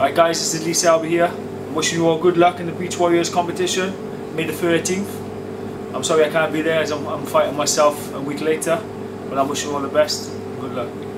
Alright guys, this is Lisa Alba here. I'm wishing you all good luck in the Beach Warriors competition, May the 13th. I'm sorry I can't be there as I'm, I'm fighting myself a week later, but I'm wishing you all the best. Good luck.